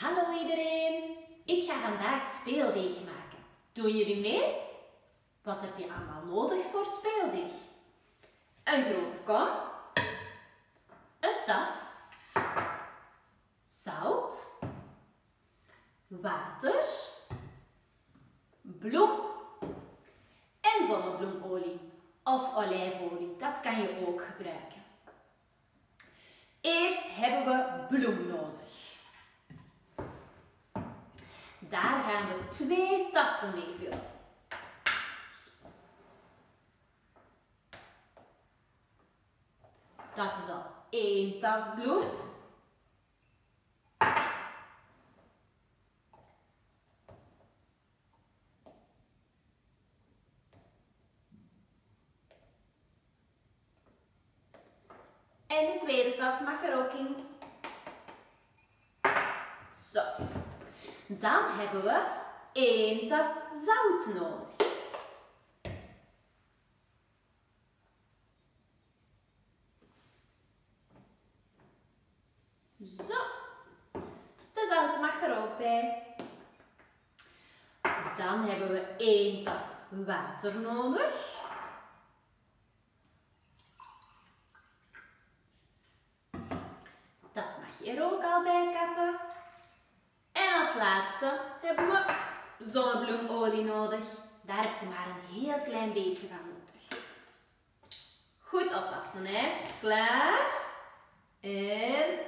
Hallo iedereen! Ik ga vandaag speeldeeg maken. Doen jullie mee? Wat heb je allemaal nodig voor speeldeeg? Een grote kom, een tas, zout, water, bloem en zonnebloemolie of olijfolie. Dat kan je ook gebruiken. Eerst hebben we bloem nodig. Daar gaan we twee tassen mee vullen. Dat is al één tas bloem. En de tweede tas mag er ook in. Zo. Dan hebben we één tas zout nodig. Zo. De zout mag er ook bij. Dan hebben we één tas water nodig. Dat mag je er ook al bij kappen. Als laatste hebben we zonnebloemolie nodig. Daar heb je maar een heel klein beetje van nodig. Goed oppassen, hè. Klaar. En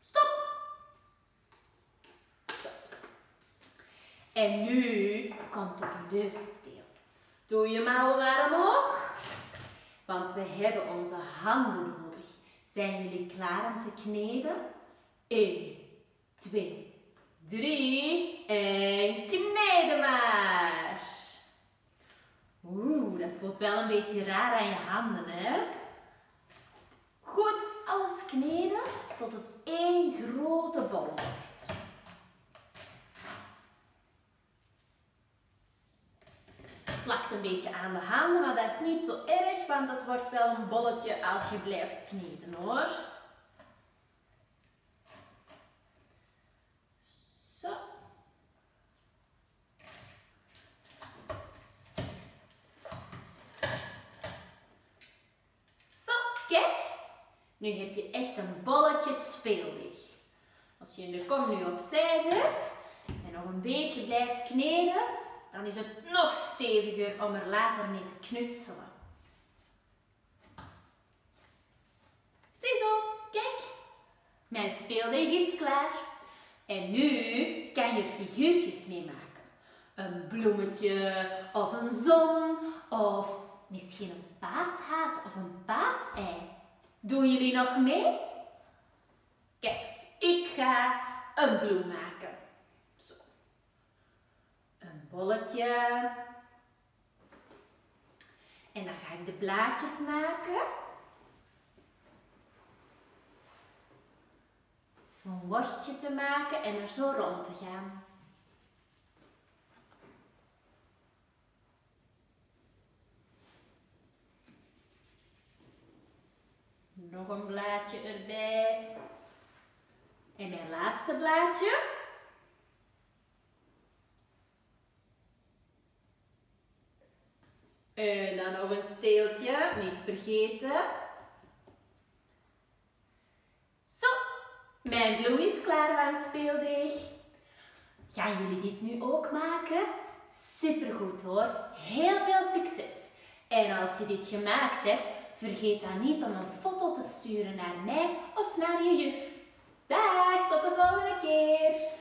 stop. Zo. En nu komt het leukste deel. Doe je mouwen maar omhoog. Want we hebben onze handen nodig. Zijn jullie klaar om te kneden? 1, 2, 3 en kneden maar. Oeh, dat voelt wel een beetje raar aan je handen, hè? Goed, alles kneden tot het één grote bol wordt. Plakt een beetje aan de handen, maar dat is niet zo erg, want het wordt wel een bolletje als je blijft kneden hoor. Zo. Zo, kijk. Nu heb je echt een bolletje speeldeeg. Als je de kom nu opzij zet en nog een beetje blijft kneden, dan is het nog steviger om er later mee te knutselen. Ziezo, kijk. Mijn speeldeeg is klaar. En nu kan je figuurtjes mee maken. Een bloemetje of een zon of misschien een paashaas of een paasei. Doen jullie nog mee? Kijk, ik ga een bloem maken. Zo. Een bolletje. En dan ga ik de blaadjes maken. Zo'n worstje te maken en er zo rond te gaan. Nog een blaadje erbij. En mijn laatste blaadje. En dan nog een steeltje, niet vergeten. Zo, mijn bloem is klaar van speeldeeg. Gaan jullie dit nu ook maken? Supergoed hoor, heel veel succes. En als je dit gemaakt hebt, vergeet dan niet om een foto te sturen naar mij of naar je juf. Dag, tot de volgende keer!